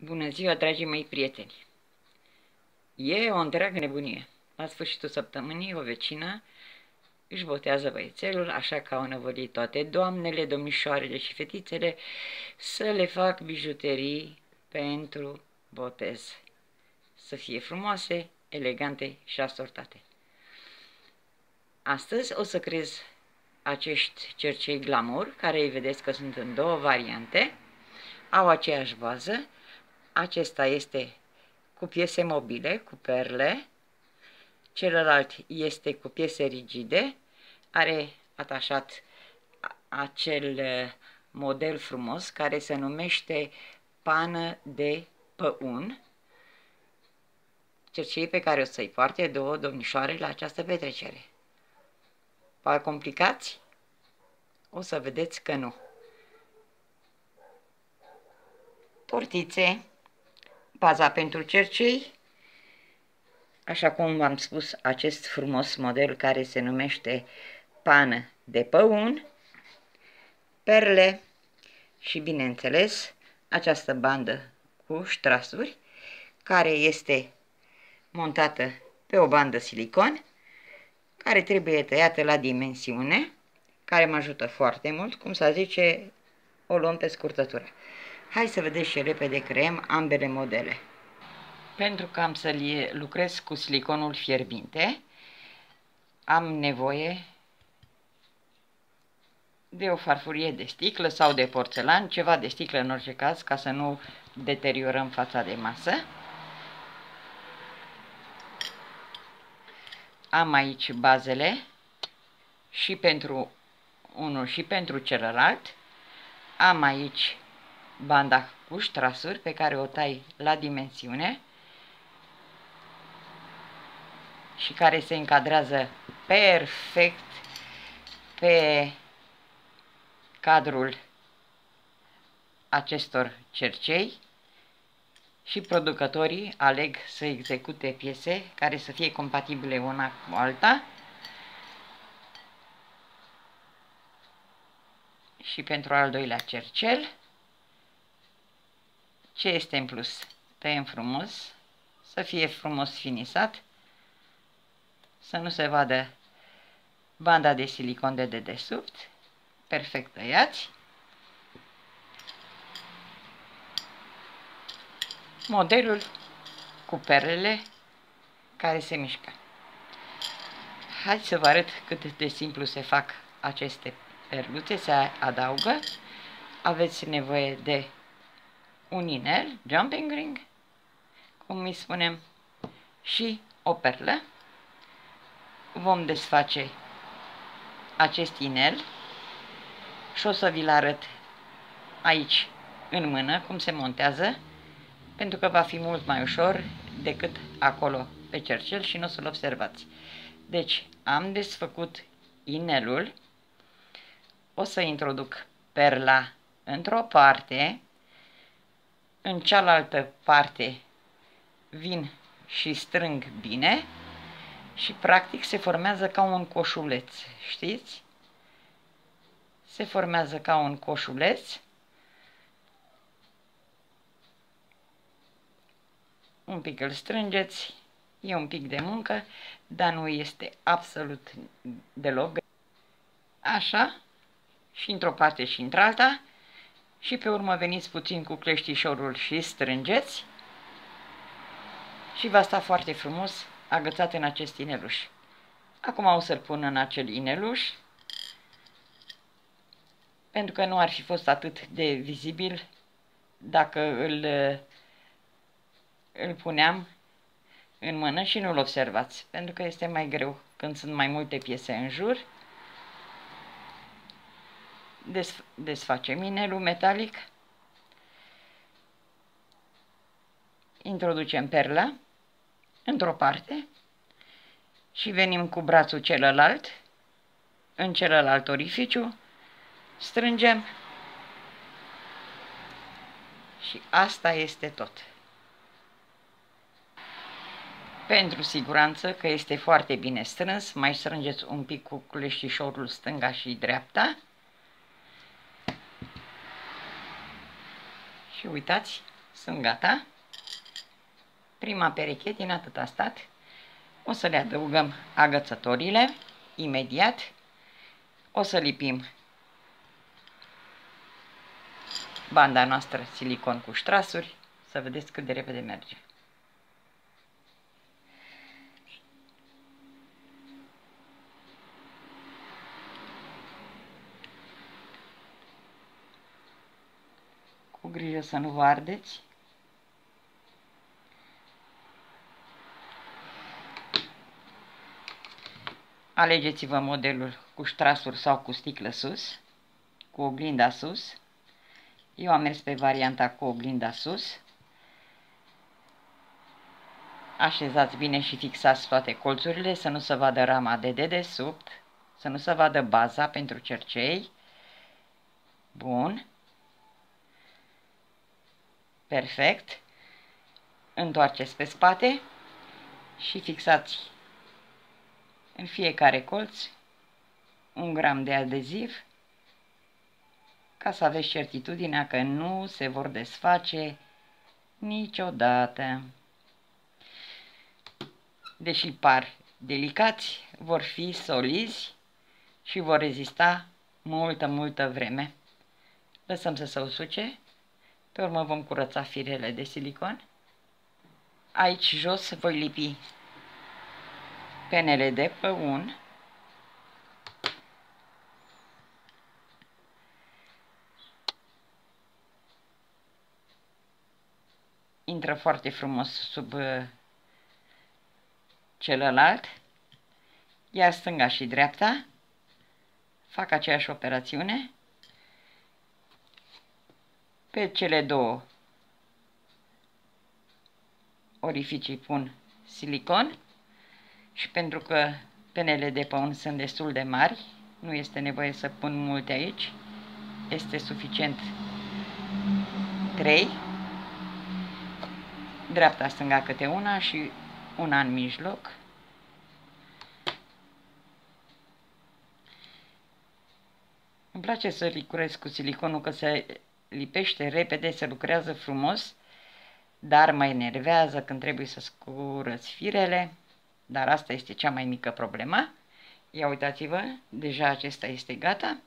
Bună ziua, dragii mei prieteni! E o întreagă nebunie. La sfârșitul săptămânii, o vecină își botează băiețelul, așa că au năvălit toate doamnele, domnișoarele și fetițele să le fac bijuterii pentru botez. Să fie frumoase, elegante și asortate. Astăzi o să crez acești cercei glamour, care îi vedeți că sunt în două variante, au aceeași bază, acesta este cu piese mobile, cu perle, celălalt este cu piese rigide, are atașat acel model frumos care se numește pană de păun, cercei pe care o să-i poarte două domnișoare la această petrecere. Par complicați? O să vedeți că nu. Tortițe Baza pentru cercei, așa cum v-am spus, acest frumos model care se numește pană de păun, perle și, bineînțeles, această bandă cu ștrasuri, care este montată pe o bandă silicon, care trebuie tăiată la dimensiune, care mă ajută foarte mult, cum să zice, o luăm pe scurtătură. Hai să vedeți și repede creăm ambele modele. Pentru că am să lucrez cu siliconul fierbinte, am nevoie de o farfurie de sticlă sau de porțelan, ceva de sticlă în orice caz, ca să nu deteriorăm fața de masă. Am aici bazele și pentru unul și pentru celălalt. Am aici banda cu ștrasuri pe care o tai la dimensiune și care se încadrează perfect pe cadrul acestor cercei și producătorii aleg să execute piese care să fie compatibile una cu alta și pentru al doilea cercel ce este în plus? Tăiem frumos, să fie frumos finisat, să nu se vadă banda de silicon de dedesubt, perfect tăiați. Modelul cu perlele care se mișcă. Hai să vă arăt cât de simplu se fac aceste perluțe, se adaugă. Aveți nevoie de un inel, jumping ring, cum îi spunem, și o perlă. Vom desface acest inel și o să vi-l arăt aici în mână cum se montează, pentru că va fi mult mai ușor decât acolo pe cercel și nu o să-l observați. Deci am desfăcut inelul, o să introduc perla într-o parte, în cealaltă parte vin și strâng bine și practic se formează ca un coșuleț, știți? Se formează ca un coșuleț. Un pic îl strângeți, e un pic de muncă, dar nu este absolut deloc. Așa, și într-o parte și într-alta și pe urmă veniți puțin cu cleștișorul și strângeți și va sta foarte frumos agățat în acest ineluș. Acum o să-l pun în acel ineluș pentru că nu ar fi fost atât de vizibil dacă îl, îl puneam în mână și nu-l observați, pentru că este mai greu când sunt mai multe piese în jur des, desfacem inelul metalic, introducem perla într-o parte și venim cu brațul celălalt în celălalt orificiu, strângem și asta este tot. Pentru siguranță că este foarte bine strâns, mai strângeți un pic cu cleștișorul stânga și dreapta Și uitați, sunt gata. Prima pereche din atât a stat. O să le adăugăm agățătorile imediat. O să lipim banda noastră silicon cu ștrasuri, să vedeți cât de repede merge. Cu grijă să nu vă ardeți. Alegeți-vă modelul cu ștrasuri sau cu sticlă sus, cu oglinda sus. Eu am mers pe varianta cu oglinda sus. Așezați bine și fixați toate colțurile să nu se vadă rama de dedesubt, să nu se vadă baza pentru cercei. Bun. Perfect. Întoarceți pe spate și fixați în fiecare colț un gram de adeziv ca să aveți certitudinea că nu se vor desface niciodată. Deși par delicați, vor fi solizi și vor rezista multă, multă vreme. Lăsăm să se usuce, pe urmă vom curăța firele de silicon. Aici jos voi lipi penele de păun. Intră foarte frumos sub uh, celălalt, iar stânga și dreapta. Fac aceeași operațiune pe cele două orificii pun silicon și pentru că penele de păun sunt destul de mari, nu este nevoie să pun multe aici, este suficient 3 dreapta, stânga câte una și una în mijloc. Îmi place să licurez cu siliconul că se lipește repede, se lucrează frumos, dar mă enervează când trebuie să scurăți firele, dar asta este cea mai mică problemă. Ia uitați-vă, deja acesta este gata.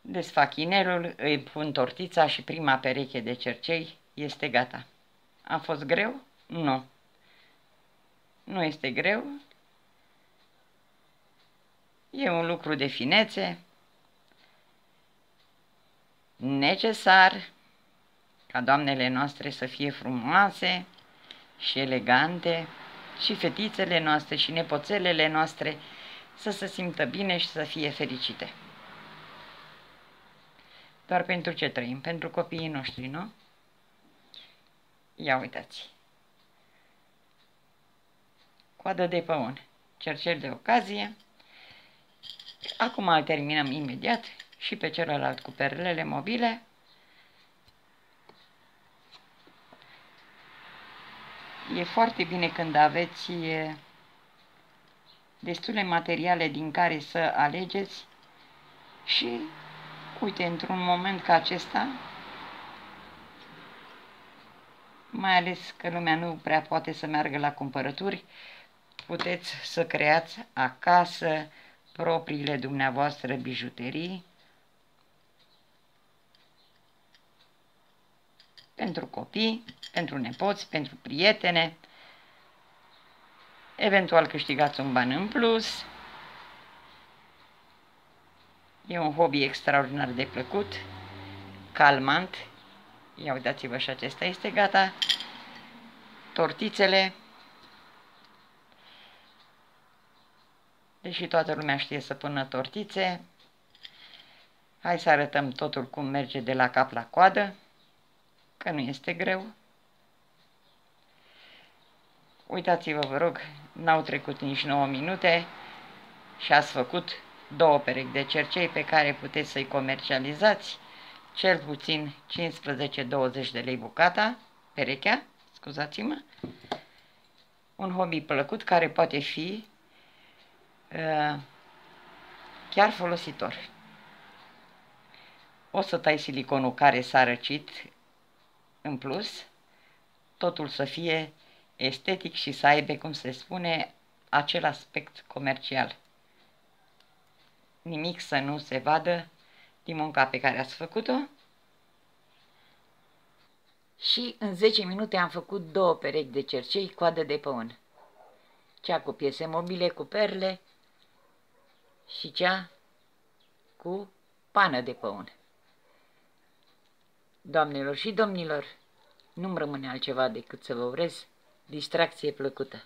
Desfac inelul, îi pun tortița și prima pereche de cercei este gata. A fost greu? Nu. Nu este greu. E un lucru de finețe, necesar ca doamnele noastre să fie frumoase și elegante și fetițele noastre și nepoțelele noastre să se simtă bine și să fie fericite. Doar pentru ce trăim? Pentru copiii noștri, nu? Ia uitați. Coadă de păun. Cercel de ocazie. Acum îl terminăm imediat și pe celălalt cu perlele mobile. E foarte bine când aveți destule materiale din care să alegeți și uite, într-un moment ca acesta, mai ales că lumea nu prea poate să meargă la cumpărături, puteți să creați acasă propriile dumneavoastră bijuterii pentru copii, pentru nepoți, pentru prietene, eventual câștigați un ban în plus. E un hobby extraordinar de plăcut, calmant Ia uitați-vă și acesta este gata. Tortițele. Deși toată lumea știe să pună tortițe, hai să arătăm totul cum merge de la cap la coadă, că nu este greu. Uitați-vă, vă rog, n-au trecut nici 9 minute și ați făcut două perechi de cercei pe care puteți să-i comercializați cel puțin 15-20 de lei bucata, perechea, scuzați-mă, un hobby plăcut care poate fi uh, chiar folositor. O să tai siliconul care s-a răcit În plus, totul să fie estetic și să aibă, cum se spune, acel aspect comercial. Nimic să nu se vadă din munca pe care ați făcut-o. Și în 10 minute am făcut două perechi de cercei coadă de păun. Cea cu piese mobile cu perle și cea cu pană de păun. Doamnelor și domnilor, nu-mi rămâne altceva decât să vă urez distracție plăcută.